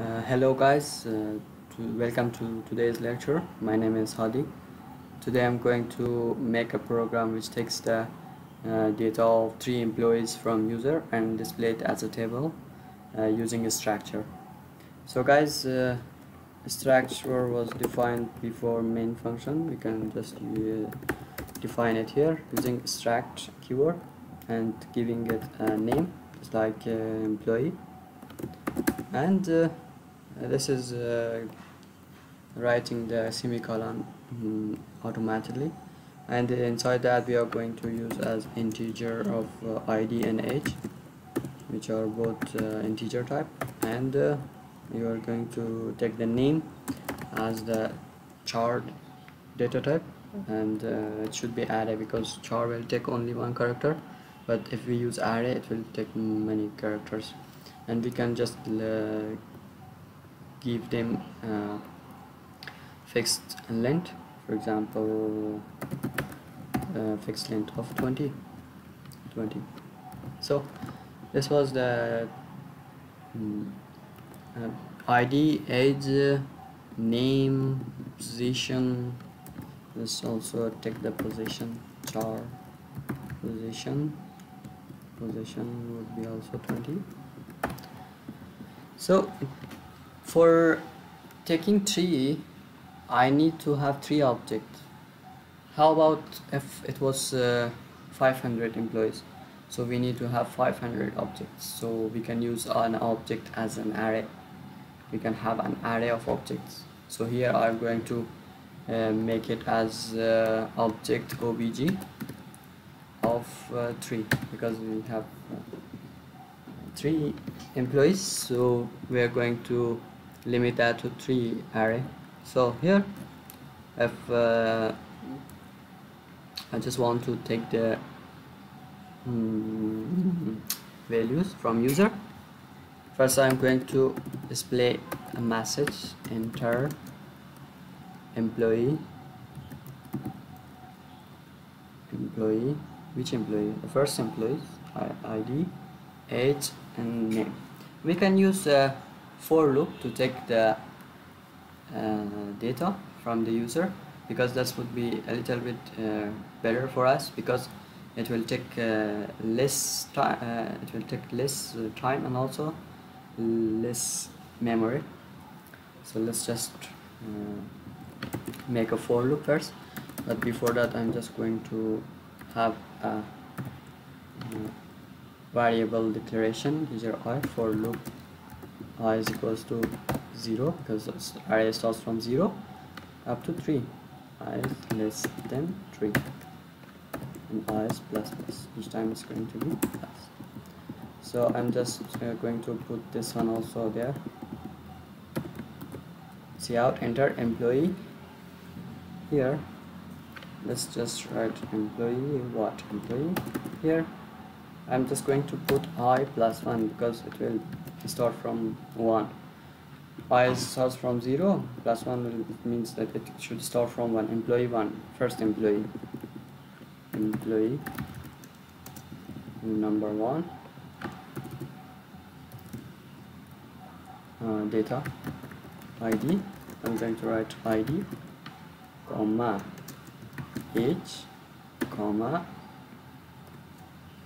Uh, hello guys, uh, to, welcome to today's lecture. My name is Hadi. Today I'm going to make a program which takes the uh, data of three employees from user and display it as a table uh, using a structure. So guys, uh, structure was defined before main function. We can just uh, define it here using struct keyword and giving it a name, just like employee and this is uh, writing the semicolon um, automatically. And inside that we are going to use as integer of uh, id and age which are both uh, integer type. And uh, you are going to take the name as the char data type. And uh, it should be array because char will take only one character. But if we use array it will take many characters. And we can just uh, give them uh, fixed length for example uh, fixed length of 20 20 so this was the um, id age name position. This also take the position char position. Position would be also 20 so for taking three I need to have three objects. How about if it was uh, 500 employees? So we need to have 500 objects. So we can use an object as an array. We can have an array of objects. So here I'm going to uh, make it as uh, object obj of uh, 3 because we have uh, three employees. So we are going to limit that to three array. So here if uh, I just want to take the um, values from user. First I'm going to display a message enter employee. Employee which employee? The first employee ID age and name. We can use a for loop to take the uh, data from the user because that would be a little bit uh, better for us because it will take uh, less time uh, it will take less uh, time and also less memory. So let's just uh, make a for loop first. But before that I'm just going to have a variable declaration. User i for loop i is equals to 0 because array starts from 0 up to 3 i is less than 3 and i is plus plus each time it's going to be plus. So I'm just uh, going to put this one also there. cout enter employee here. Let's just write employee what employee here. I'm just going to put i plus 1 because it will start from 1 i starts from 0 plus 1 will, means that it should start from 1 employee 1 first employee. Employee. Number 1 uh, data. Id I'm going to write id comma age comma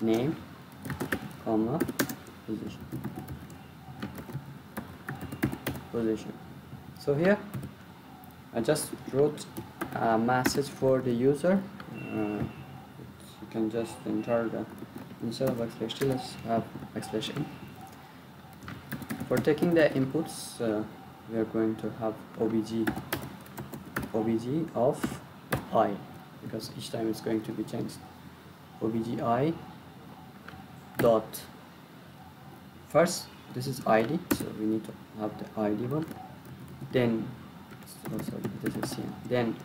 name comma position position. So here I just wrote a message for the user. Uh, you can just enter the instead of backslash t let's have backslash n for taking the inputs uh, we are going to have obj obj of i because each time it's going to be changed. obj i dot. First this is id so we need to have the id one. Then oh sorry this is here then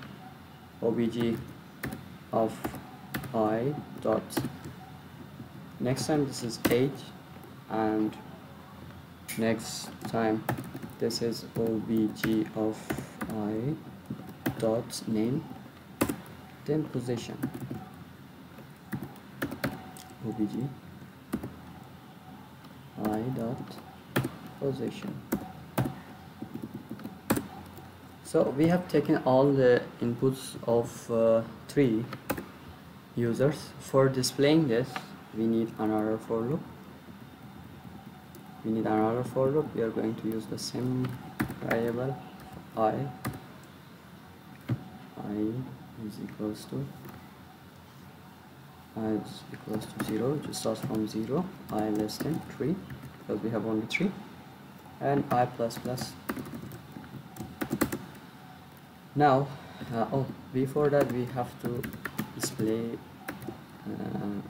obj of i dot next time this is age and next time this is obj of i dot name then position. Obj i dot position. So we have taken all the inputs of uh, three users. For displaying this we need another for loop. We need another for loop. We are going to use the same variable i. I is equals to i is equals to 0 which starts from 0 i less than 3 because we have only 3 and i plus plus. Now uh, oh before that we have to display uh,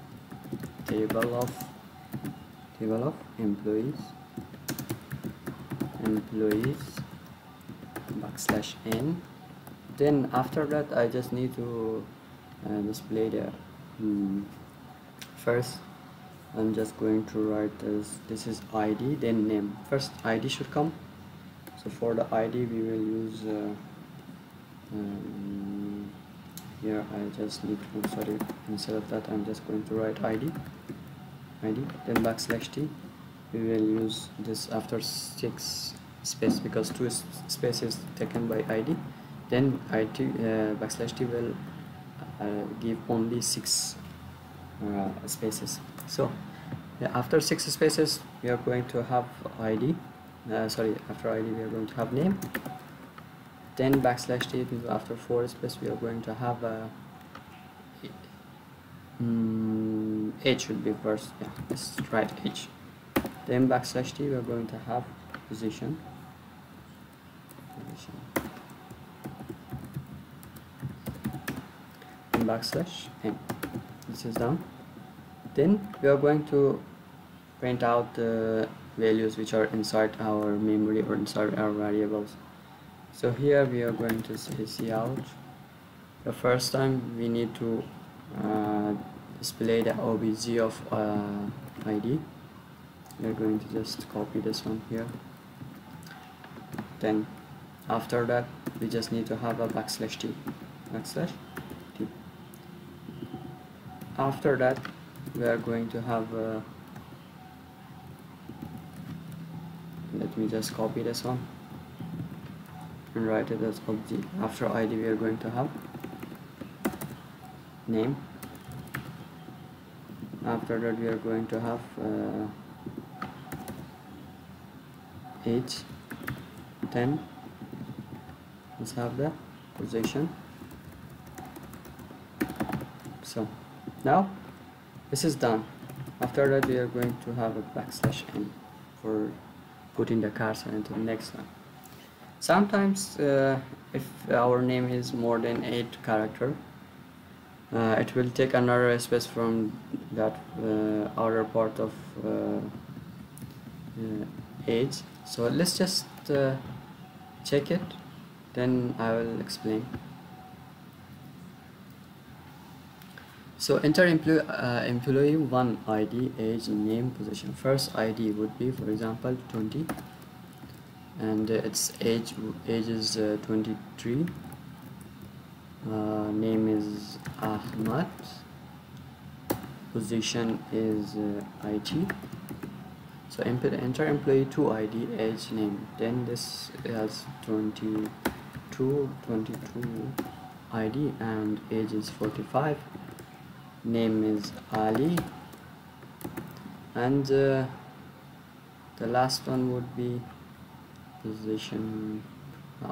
table of table of employees. Employees backslash n. Then after that I just need to uh, display the um, first I'm just going to write this. This is ID then name. First ID should come. So for the ID we will use uh, um, here I just need to sorry. Instead of that I'm just going to write ID ID then backslash T. We will use this after six space because two spaces taken by ID then IT uh, backslash T will give only six uh, spaces. So after six spaces we are going to have ID uh, sorry after ID we are going to have name. Then backslash t after four space we are going to have a mm, h should be first. Yeah let's write h. Then backslash t we are going to have position and backslash n this is done. Then we are going to print out the values which are inside our memory or inside our variables. So here we are going to say out. The first time we need to uh, display the obj of uh, id we're going to just copy this one here. Then after that we just need to have a backslash t. Backslash after that we are going to have a let me just copy this one and write it as object after id we are going to have. Name. After that we are going to have uh, age 10 let's have the position. So now this is done. After that we are going to have a backslash n for putting the cursor into the next one. Sometimes uh, if our name is more than 8 character uh, it will take another space from that uh, outer part of uh, uh, age. So let's just uh, check it. Then I will explain so enter employee, employee 1 ID age name position. First ID would be for example 20 and its age age is uh, 23 uh, name is Ahmad. Position is uh, IT so enter employee 2 ID age name. Then this has 22 22 ID and age is 45 name is Ali. And uh, the last one would be position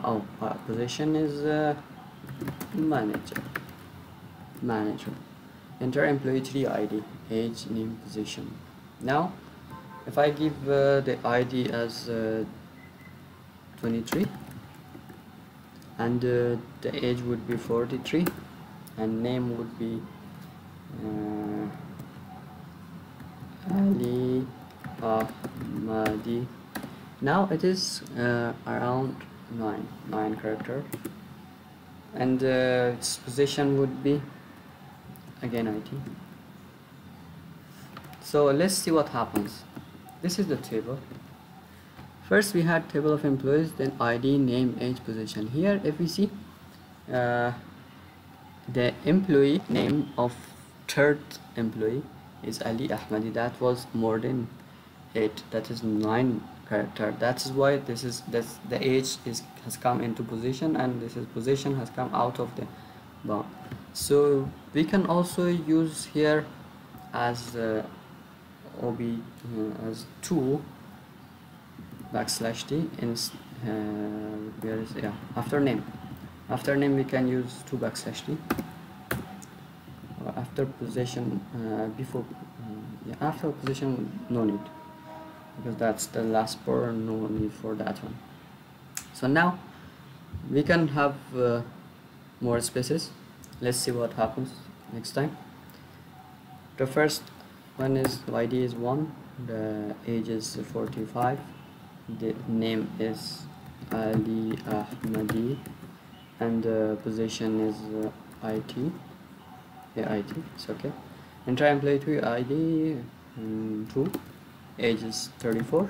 oh uh, position is uh, manager. Manager. Enter employee 3 id age name position. Now if I give uh, the ID as uh, 23 and uh, the age would be 43 and name would be uh, Ali Ahmadi now it is uh, around 9 9 character. And uh, its position would be again IT so let's see what happens. This is the table. First we had table of employees then ID name age position. Here if we see uh, the employee name of third employee is Ali Ahmadi. That was more than 8 that is 9 character. That is why this is this the age is has come into position and this is position has come out of the bound so we can also use here as uh, ob uh, as 2 backslash t in uh, where is yeah after name. After name we can use 2 backslash t after position uh, before uh, yeah, after position no need. Because that's the last part no need for that one. So now we can have uh, more spaces. Let's see what happens next time. The first one is id is 1 the age is 45 the name is ali ahmadi and the position is uh, it yeah id it's okay. And try and play to id um, 2 age is 34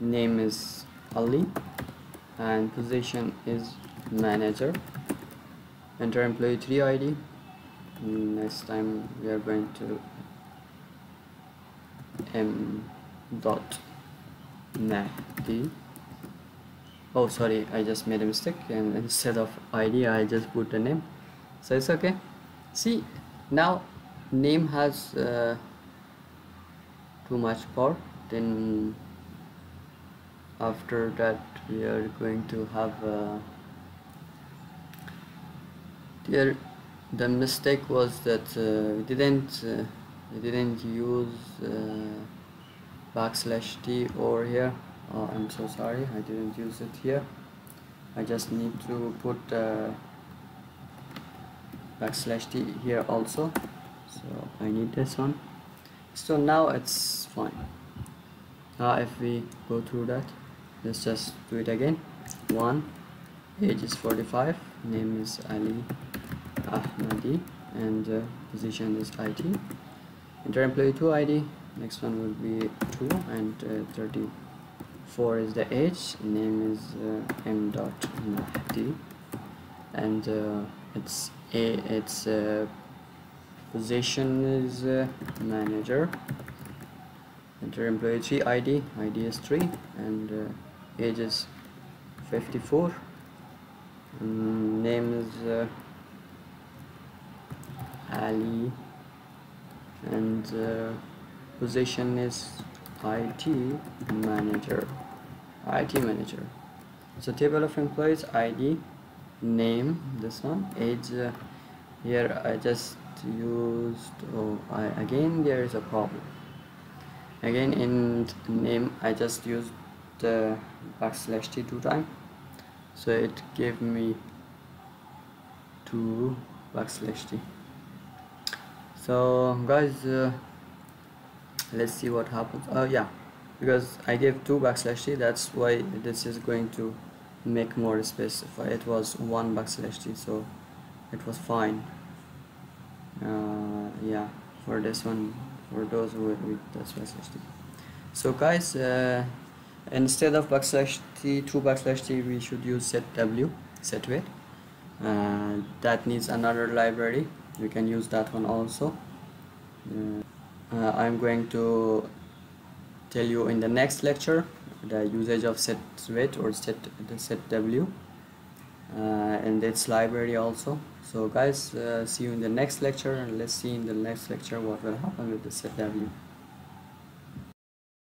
name is ali and position is manager. Enter employee 3 id next time we are going to m dot mahdi oh sorry i just made a mistake. And instead of id i just put the name. So it's okay see now name has uh, too much power. Then after that we are going to have uh, here the mistake was that uh, we didn't uh, we didn't use uh, backslash t over here. Oh, I'm so sorry I didn't use it here. I just need to put uh, backslash t here also. So I need this one. So now it's fine. Now if we go through that let's just do it again. One age is 45 name is Ali Ahmadi and uh, position is IT enter employee 2 ID next one will be 2 and uh, 34 is the age name is uh, M dot Mahdi. And uh, it's a its uh, position is uh, manager enter employee 3 ID ID is 3 and uh, age is 54 mm, name is Ali and position is IT manager IT manager. So table of employees ID name this one age uh, here I just used oh I, again there is a problem. Again in name I just used the backslash t two time. So it gave me two backslash t. So guys uh, let's see what happens. Oh yeah because I gave two backslash t that's why this is going to make more space. If it was one backslash t so it was fine. Uh, yeah for this one for those who with the backslash t. So guys uh, instead of backslash t two backslash t we should use set w set weight. Uh, that needs another library. We can use that one also. Uh, uh, I'm going to tell you in the next lecture the usage of set weight or set the set w uh, and its library also. So guys uh, see you in the next lecture. And let's see in the next lecture what will happen with the set w